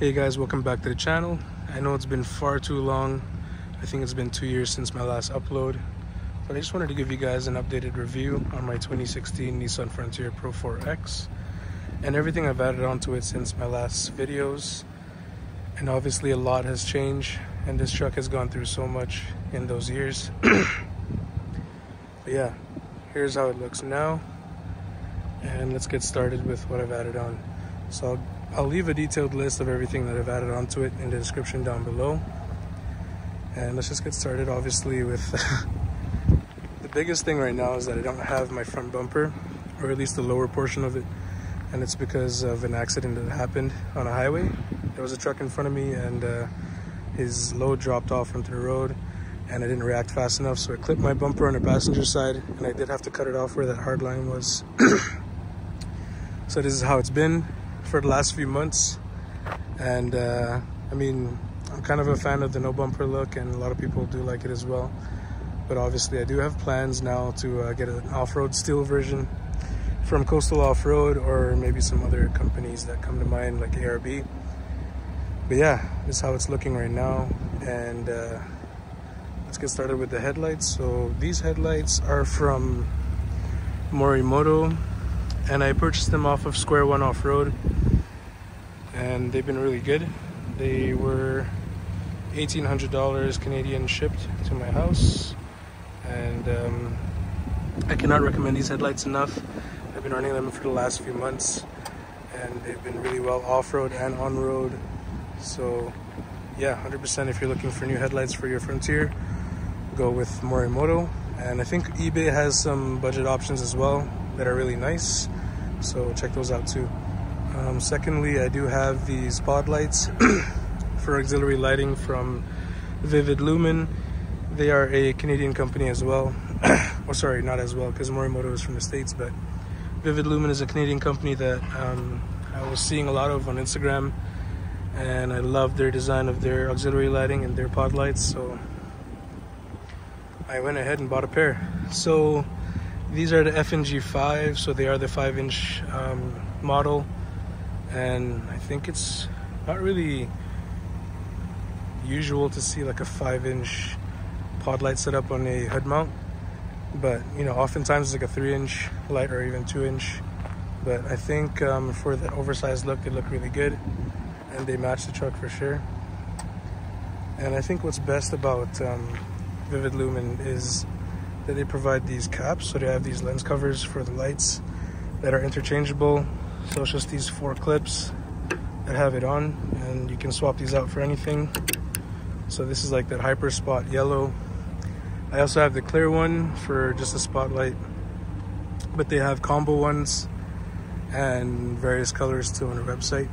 Hey guys, welcome back to the channel. I know it's been far too long. I think it's been two years since my last upload. But I just wanted to give you guys an updated review on my 2016 Nissan Frontier Pro 4X and everything I've added onto it since my last videos. And obviously a lot has changed and this truck has gone through so much in those years. but yeah, here's how it looks now. And let's get started with what I've added on. So I'll I'll leave a detailed list of everything that I've added onto it in the description down below. And let's just get started obviously with the biggest thing right now is that I don't have my front bumper or at least the lower portion of it and it's because of an accident that happened on a highway. There was a truck in front of me and uh, his load dropped off onto the road and I didn't react fast enough so I clipped my bumper on the passenger side and I did have to cut it off where that hard line was. so this is how it's been for the last few months. And uh, I mean, I'm kind of a fan of the no bumper look, and a lot of people do like it as well. But obviously, I do have plans now to uh, get an off road steel version from Coastal Off Road or maybe some other companies that come to mind, like ARB. But yeah, this is how it's looking right now. And uh, let's get started with the headlights. So these headlights are from Morimoto and I purchased them off of Square One Off Road, and they've been really good. They were $1,800 Canadian shipped to my house, and um, I cannot recommend these headlights enough. I've been running them for the last few months, and they've been really well off-road and on-road. So, yeah, 100% if you're looking for new headlights for your Frontier, go with Morimoto. And I think eBay has some budget options as well that are really nice. So check those out too. Um, secondly, I do have these pod lights for auxiliary lighting from Vivid Lumen. They are a Canadian company as well. or sorry, not as well, because Morimoto is from the States, but Vivid Lumen is a Canadian company that um, I was seeing a lot of on Instagram and I love their design of their auxiliary lighting and their pod lights so I went ahead and bought a pair so these are the FNG5, so they are the 5 inch um, model. And I think it's not really usual to see like a 5 inch pod light set up on a hood mount. But, you know, oftentimes it's like a 3 inch light or even 2 inch. But I think um, for that oversized look, they look really good. And they match the truck for sure. And I think what's best about um, Vivid Lumen is that they provide these caps. So they have these lens covers for the lights that are interchangeable. So it's just these four clips that have it on and you can swap these out for anything. So this is like that hyper spot yellow. I also have the clear one for just a spotlight, but they have combo ones and various colors too on their website.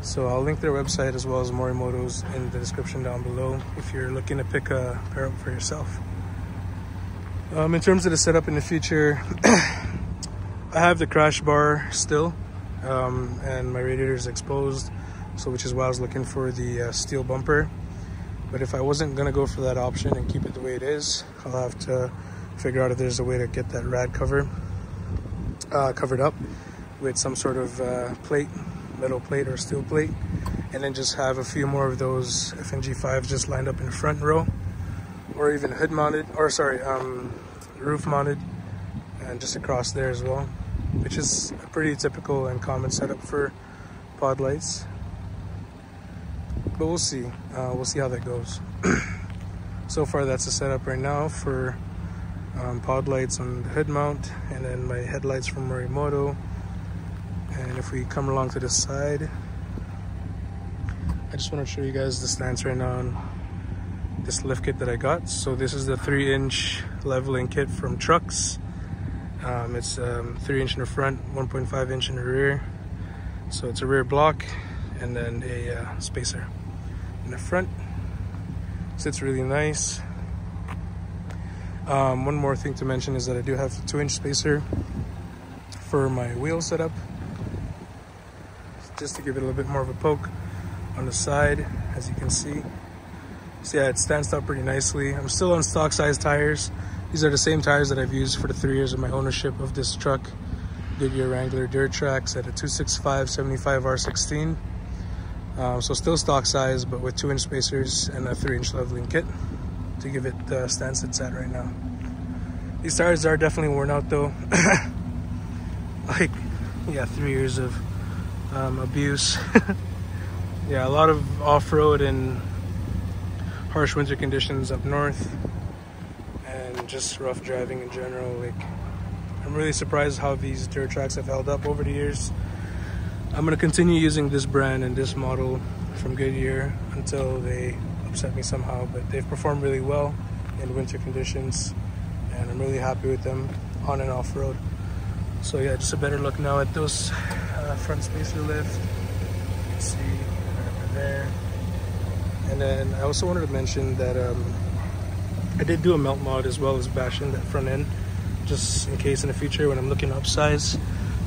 So I'll link their website as well as Morimoto's in the description down below if you're looking to pick a pair up for yourself. Um, in terms of the setup in the future, I have the crash bar still, um, and my radiator is exposed, so which is why I was looking for the uh, steel bumper. But if I wasn't gonna go for that option and keep it the way it is, I'll have to figure out if there's a way to get that rad cover uh, covered up with some sort of uh, plate, metal plate or steel plate, and then just have a few more of those FNG5s just lined up in the front row or even hood mounted, or sorry, um, roof mounted, and just across there as well, which is a pretty typical and common setup for pod lights. But we'll see. Uh, we'll see how that goes. so far, that's the setup right now for um, pod lights on the hood mount, and then my headlights from Morimoto. And if we come along to the side, I just want to show you guys the stance right now this lift kit that I got. So this is the three inch leveling kit from TRUXXX. Um, it's um, three inch in the front, 1.5 inch in the rear. So it's a rear block and then a uh, spacer in the front. Sits really nice. Um, one more thing to mention is that I do have a two inch spacer for my wheel setup. Just to give it a little bit more of a poke on the side, as you can see. So yeah, it stands up pretty nicely. I'm still on stock size tires. These are the same tires that I've used for the three years of my ownership of this truck. Goodyear Wrangler DuraTracs at a 265 75 R16. Um, so still stock size, but with two inch spacers and a three inch leveling kit to give it the stance it's at right now. These tires are definitely worn out though. like, yeah, three years of um, abuse. yeah, a lot of off-road and harsh winter conditions up north and just rough driving in general. Like, I'm really surprised how these DuraTracs have held up over the years. I'm gonna continue using this brand and this model from Goodyear until they upset me somehow, but they've performed really well in winter conditions and I'm really happy with them on and off road. So yeah, just a better look now at those uh, front spacer lift. You can see over there. And then I also wanted to mention that um, I did do a melt mod as well as bashing that front end, just in case in the future when I'm looking upsize,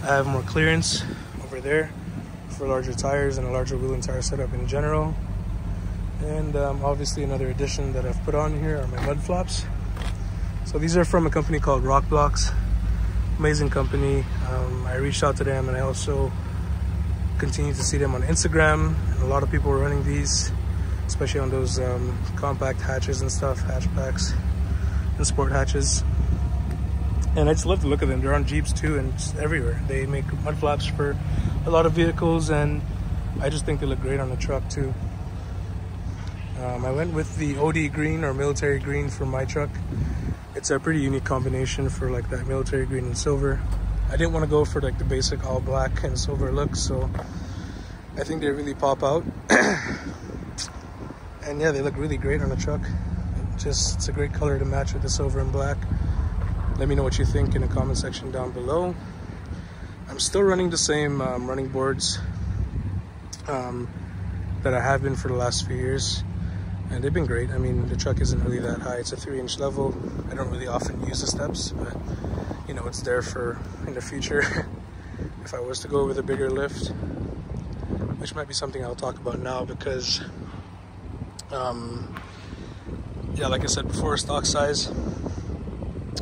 I have more clearance over there for larger tires and a larger wheel and tire setup in general. And um, obviously another addition that I've put on here are my mud flaps. So these are from a company called Rokblokz. Amazing company. Um, I reached out to them and I also continue to see them on Instagram. And a lot of people are running these, especially on those um, compact hatches and stuff, hatchbacks and sport hatches. And I just love the look of them. They're on Jeeps too and everywhere. They make mud flaps for a lot of vehicles and I just think they look great on the truck too. Um, I went with the OD green or military green for my truck. It's a pretty unique combination for like that military green and silver. I didn't want to go for like the basic all black and silver look, so I think they really pop out. And yeah, they look really great on the truck. Just, it's a great color to match with the silver and black. Let me know what you think in the comment section down below. I'm still running the same um, running boards um, that I have been for the last few years and they've been great. I mean, the truck isn't really that high. It's a three inch level. I don't really often use the steps, but you know, it's there for in the future. if I was to go with a bigger lift, which might be something I'll talk about now because, um, yeah, like I said before, stock size,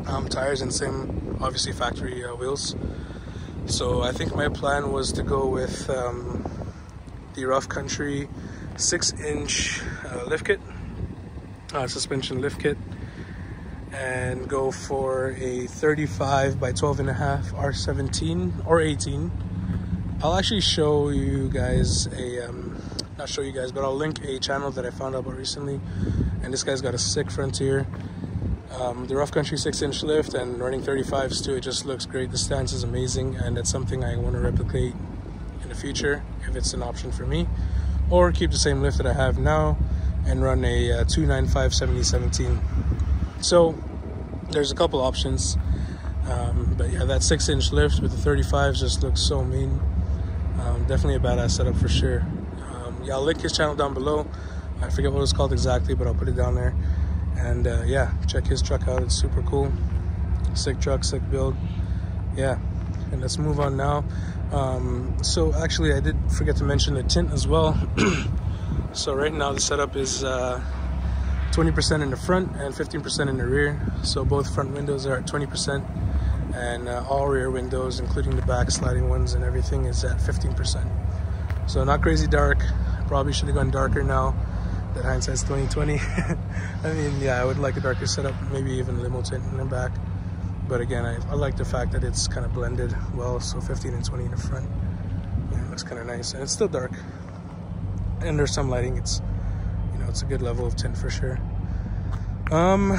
um, tires and same, obviously factory uh, wheels. So I think my plan was to go with um, the Rough Country six inch uh, lift kit, uh, suspension lift kit, and go for a 35 by 12 and a half R17 or 18. I'll actually show you guys a, um, not show you guys, but I'll link a channel that I found out about recently. And this guy's got a sick Frontier. Um, the rough country six inch lift and running 35s too, it just looks great. The stance is amazing and it's something I want to replicate in the future if it's an option for me or keep the same lift that I have now and run a uh, 295 7017. So there's a couple options. Um, but yeah, that six inch lift with the 35s just looks so mean. Um, definitely a badass setup for sure. I'll link his channel down below. I forget what it's called exactly, but I'll put it down there. And uh, yeah, check his truck out. It's super cool. Sick truck, sick build. Yeah, and let's move on now. Um, so actually, I did forget to mention the tint as well. so right now the setup is 20% uh, in the front and 15% in the rear. So both front windows are at 20% and uh, all rear windows, including the back sliding ones and everything is at 15%. So not crazy dark. Probably should have gone darker now that hindsight's 2020. I mean, yeah, I would like a darker setup, maybe even limo tint in the back. But again, I, I like the fact that it's kind of blended well, so 15 and 20 in the front. Yeah, looks kind of nice, and it's still dark. And there's some lighting. It's, you know, it's a good level of tint for sure. Um,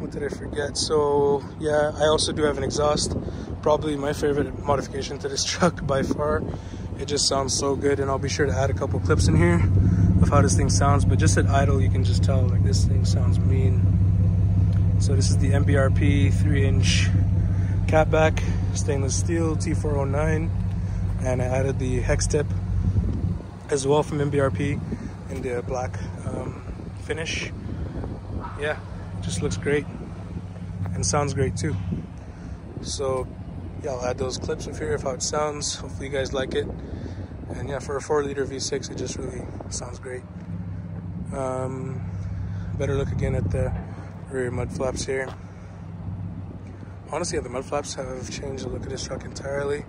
what did I forget? So yeah, I also do have an exhaust. Probably my favorite modification to this truck by far. It just sounds so good, and I'll be sure to add a couple clips in here of how this thing sounds. But just at idle, you can just tell like this thing sounds mean. So this is the MBRP 3-inch catback, stainless steel T409, and I added the hex tip as well from MBRP in the black um, finish. Yeah, just looks great and sounds great too. So yeah, I'll add those clips of here of how it sounds. Hopefully you guys like it. And yeah, for a 4 liter V6, it just really sounds great. Um, better look again at the rear mud flaps here. Honestly, the mud flaps have changed the look of this truck entirely.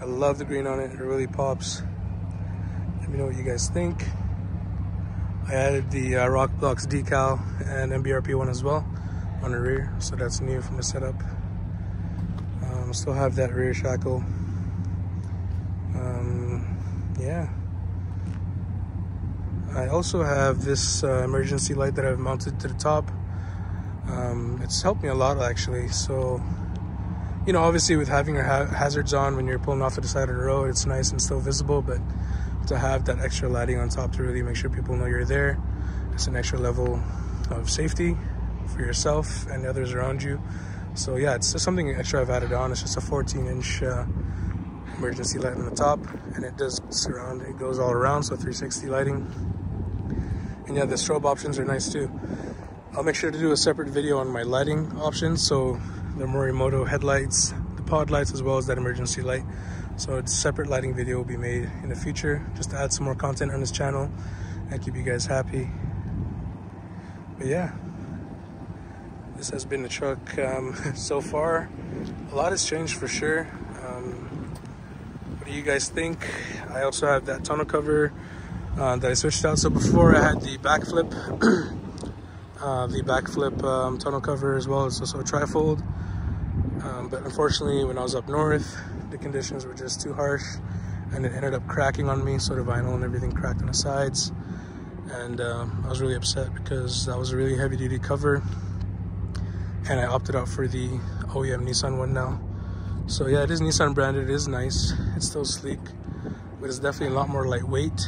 I love the green on it, it really pops. Let me know what you guys think. I added the uh, Rokblokz decal and MBRP one as well on the rear, so that's new from the setup. Um, still have that rear shackle. Um, yeah. I also have this uh, emergency light that I've mounted to the top. Um, it's helped me a lot actually. So, you know, obviously with having your ha hazards on when you're pulling off to the side of the road, it's nice and still visible, but to have that extra lighting on top to really make sure people know you're there, it's an extra level of safety for yourself and the others around you. So yeah, it's just something extra I've added on. It's just a 14 inch uh, emergency light on the top and it does surround, it goes all around, so 360 lighting. And yeah, the strobe options are nice too. I'll make sure to do a separate video on my lighting options. So the Morimoto headlights, the pod lights, as well as that emergency light. So a separate lighting video will be made in the future just to add some more content on this channel and keep you guys happy. But yeah, this has been the truck um, so far. A lot has changed for sure. Um, what do you guys think? I also have that tonneau cover uh, that I switched out. So before I had the BAKFlip, uh, the BAKFlip um, tonneau cover as well. It's also a trifold. Um, but unfortunately, when I was up north, the conditions were just too harsh and it ended up cracking on me. So the vinyl and everything cracked on the sides. And um, I was really upset because that was a really heavy duty cover. And I opted out for the OEM Nissan one now. So yeah, it is Nissan branded, it is nice. It's still sleek, but it's definitely a lot more lightweight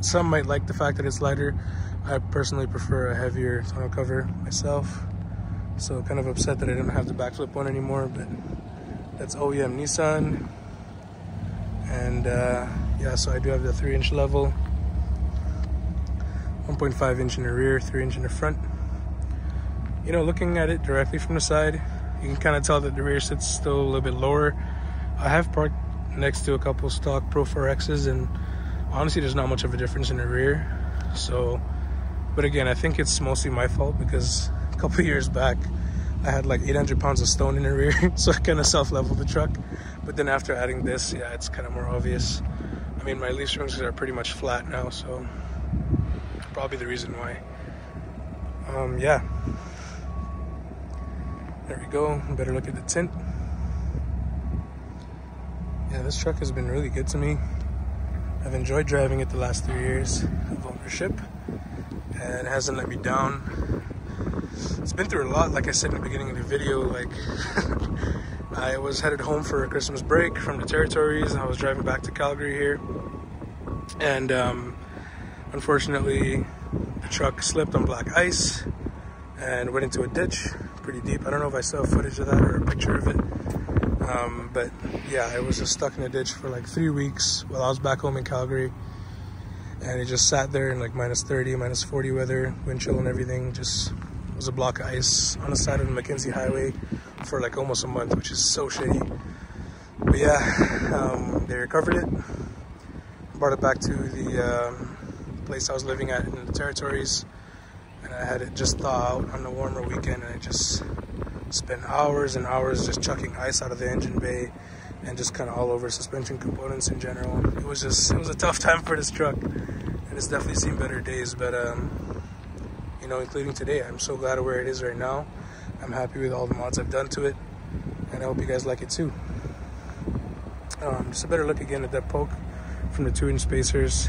some might like the fact that it's lighter. I personally prefer a heavier tonneau cover myself. So kind of upset that I didn't have the BAKFlip one anymore, but that's OEM Nissan. And uh, yeah, so I do have the three inch level. 1.5 inch in the rear, three inch in the front. You know, looking at it directly from the side, you can kind of tell that the rear sits still a little bit lower. I have parked next to a couple stock Pro 4X's and honestly there's not much of a difference in the rear. So but again i think it's mostly my fault because a couple years back i had like 800 pounds of stone in the rear so i kind of self-leveled the truck. But then after adding this yeah it's kind of more obvious. I mean my leaf springs are pretty much flat now so probably the reason why. Um yeah there we go. Better look at the tint. Yeah this truck has been really good to me. I've enjoyed driving it the last three years of ownership and it hasn't let me down. It's been through a lot, like I said in the beginning of the video, like I was headed home for a Christmas break from the territories and I was driving back to Calgary here. And um, unfortunately the truck slipped on black ice and went into a ditch pretty deep. I don't know if I saw footage of that or a picture of it. Um, but yeah, I was just stuck in a ditch for like three weeks while I was back home in Calgary. And it just sat there in like minus 30, minus 40 weather, wind chill and everything. Just was a block of ice on the side of the Mackenzie Highway for like almost a month, which is so shitty. But yeah, um, they recovered it, brought it back to the um, place I was living at in the territories. I had it just thaw out on the warmer weekend and I just spent hours and hours just chucking ice out of the engine bay and just kind of all over suspension components in general. It was just, it was a tough time for this truck and it's definitely seen better days, but um, you know, including today, I'm so glad of where it is right now. I'm happy with all the mods I've done to it and I hope you guys like it too. Um, just a better look again at that poke from the two inch spacers.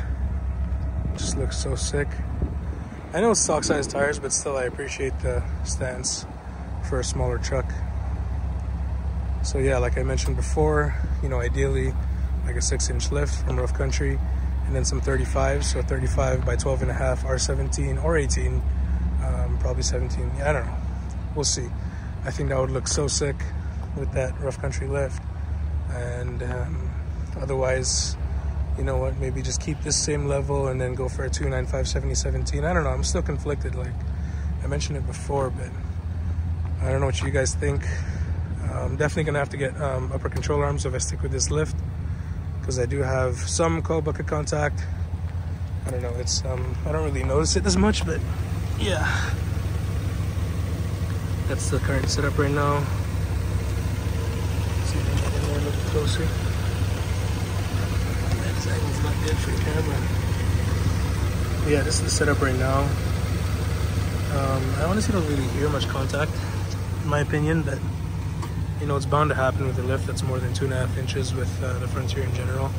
Just looks so sick. I know it's stock size tires, but still I appreciate the stance for a smaller truck. So yeah, like I mentioned before, you know, ideally like a six inch lift from rough country and then some 35, so 35 by 12 and a half, R17 or 18, um, probably 17, yeah, I don't know, we'll see. I think that would look so sick with that rough country lift. And um, otherwise, you know what, maybe just keep this same level and then go for a 295 7017. I don't know, I'm still conflicted, like I mentioned it before, but I don't know what you guys think. I'm definitely gonna have to get um, upper control arms if I stick with this lift because I do have some coil bucket contact. I don't know, it's um, I don't really notice it as much, but yeah. That's the current setup right now. Let's see if I can get in there a little closer. That angle's not good for camera. yeah, this is the setup right now. Um, I honestly don't really hear much contact, in my opinion, but you know, it's bound to happen with a lift that's more than two and a half inches with uh, the Frontier in general.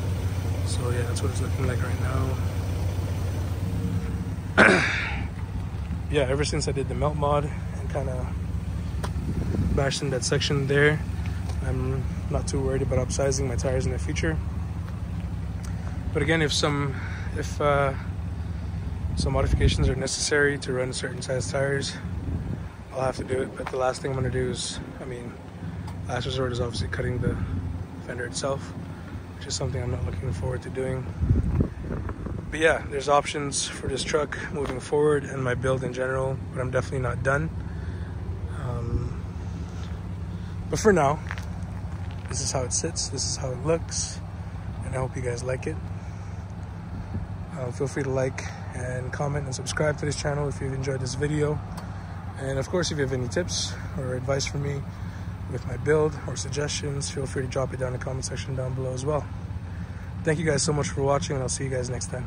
So yeah, that's what it's looking like right now. yeah, ever since I did the melt mod and kind of bashed in that section there, I'm not too worried about upsizing my tires in the future. But again, if some if uh, some modifications are necessary to run certain size tires, I'll have to do it. But the last thing I'm gonna do is, I mean, last resort is obviously cutting the fender itself, which is something I'm not looking forward to doing. But yeah, there's options for this truck moving forward and my build in general, but I'm definitely not done. Um, but for now, this is how it sits, this is how it looks, and I hope you guys like it. Uh, feel free to like and comment and subscribe to this channel if you've enjoyed this video. And of course, if you have any tips or advice for me with my build or suggestions, feel free to drop it down in the comment section down below as well. Thank you guys so much for watching and I'll see you guys next time.